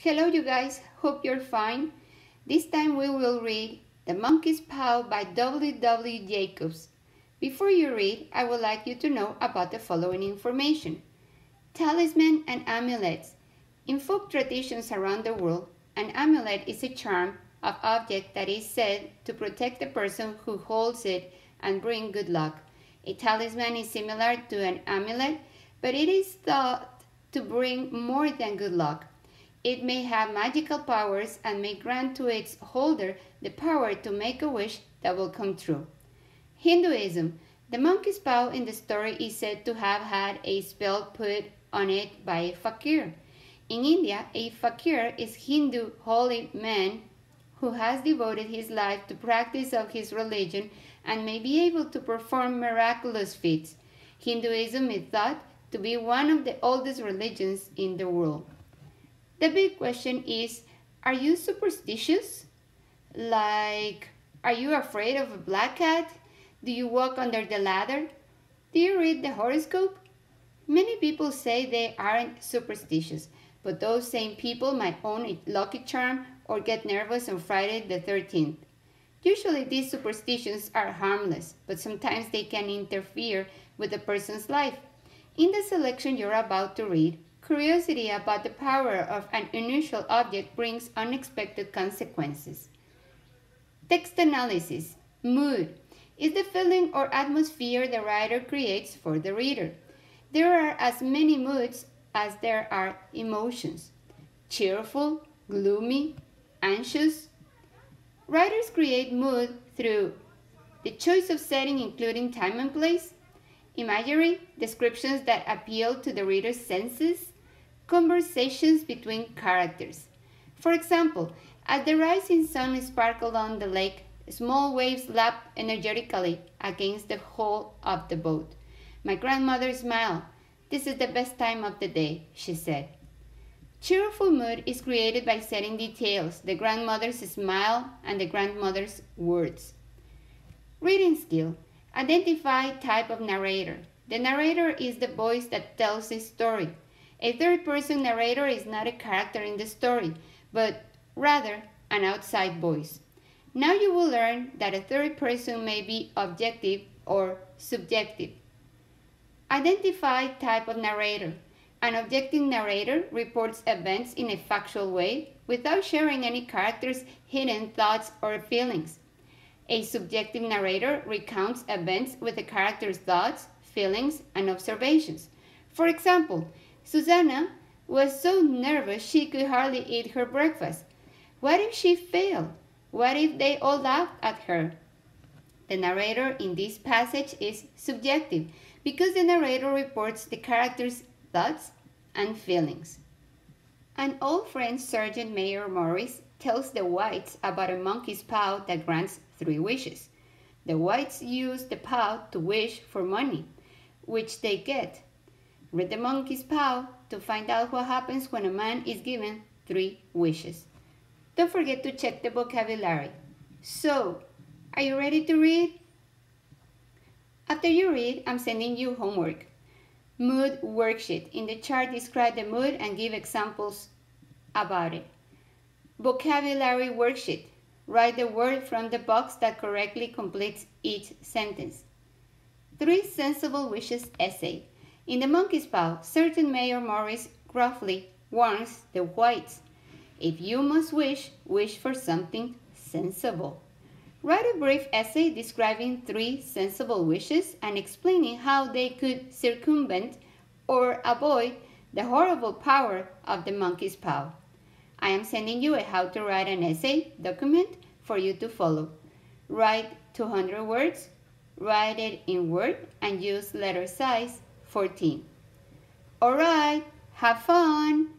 Hello you guys, hope you're fine. This time we will read The Monkey's Paw by W. W. Jacobs. Before you read, I would like you to know about the following information. Talisman and amulets. In folk traditions around the world, an amulet is a charm of object that is said to protect the person who holds it and bring good luck. A talisman is similar to an amulet, but it is thought to bring more than good luck. It may have magical powers and may grant to its holder the power to make a wish that will come true. Hinduism. The monkey's paw in the story is said to have had a spell put on it by a fakir. In India, a fakir is Hindu holy man who has devoted his life to practice of his religion and may be able to perform miraculous feats. Hinduism is thought to be one of the oldest religions in the world. The big question is Are you superstitious? Like, are you afraid of a black cat? Do you walk under the ladder? Do you read the horoscope? Many people say they aren't superstitious, but those same people might own a lucky charm or get nervous on Friday the 13th. Usually these superstitions are harmless, but sometimes they can interfere with a person's life. In the selection you're about to read, curiosity about the power of an unusual object brings unexpected consequences. Text analysis. Mood is the feeling or atmosphere the writer creates for the reader. There are as many moods as there are emotions. Cheerful, gloomy, anxious. Writers create mood through the choice of setting including time and place, imagery, descriptions that appeal to the reader's senses, conversations between characters. For example, as the rising sun sparkled on the lake, small waves lapped energetically against the hull of the boat. My grandmother smiled. This is the best time of the day, she said. Cheerful mood is created by setting details, the grandmother's smile and the grandmother's words. Reading skill. Identify type of narrator. The narrator is the voice that tells the story. A third person narrator is not a character in the story, but rather an outside voice. Now you will learn that a third person may be objective or subjective. Identify type of narrator. An objective narrator reports events in a factual way without sharing any character's hidden thoughts or feelings. A subjective narrator recounts events with the character's thoughts, feelings, and observations. For example, Susanna was so nervous she could hardly eat her breakfast. What if she failed? What if they all laughed at her? The narrator in this passage is subjective because the narrator reports the character's thoughts and feelings. An old French Sergeant Major Morris tells the whites about a monkey's paw that grants three wishes. The whites use the paw to wish for money, which they get. Read the monkey's paw to find out what happens when a man is given three wishes. Don't forget to check the vocabulary. So, are you ready to read? After you read, I'm sending you homework. Mood worksheet. In the chart, describe the mood and give examples about it. Vocabulary worksheet. Write the word from the box that correctly completes each sentence. Three sensible wishes essay. In the monkey's paw, Sergeant Mayor Morris gruffly warns the whites, if you must wish, wish for something sensible. Write a brief essay describing three sensible wishes and explaining how they could circumvent or avoid the horrible power of the monkey's paw. I am sending you a how to write an essay document for you to follow. Write 200 words, write it in Word and use letter size 14. Alright, have fun!